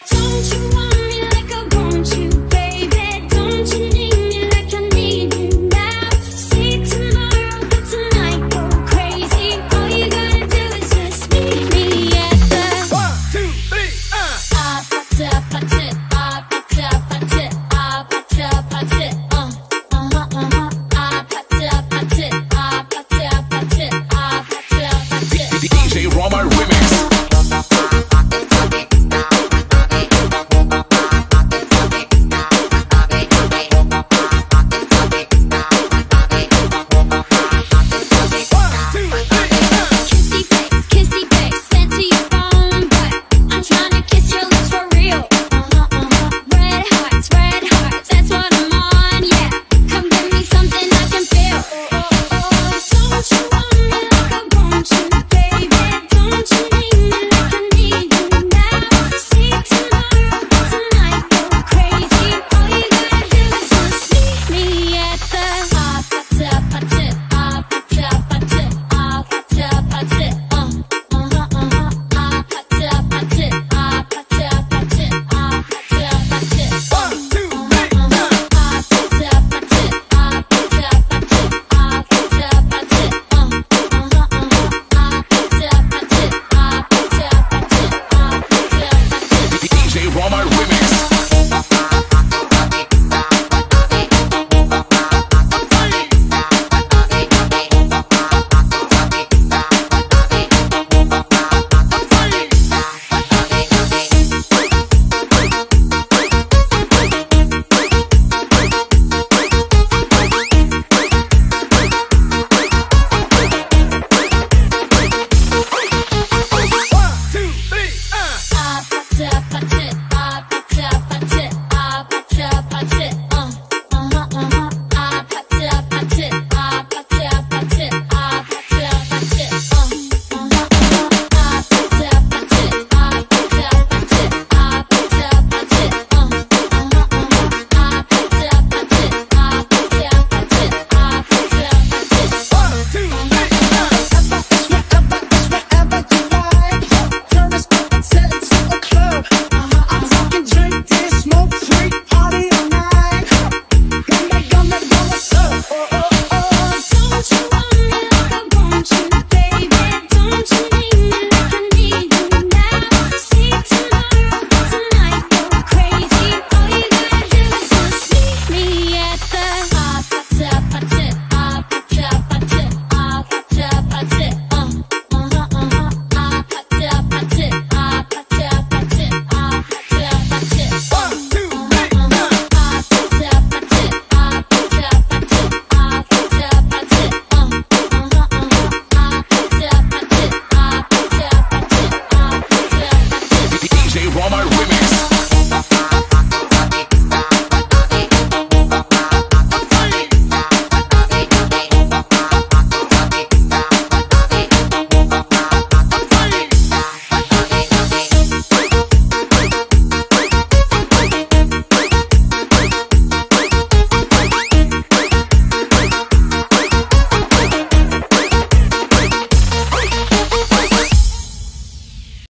Don't you want me like I want you? all my remixes.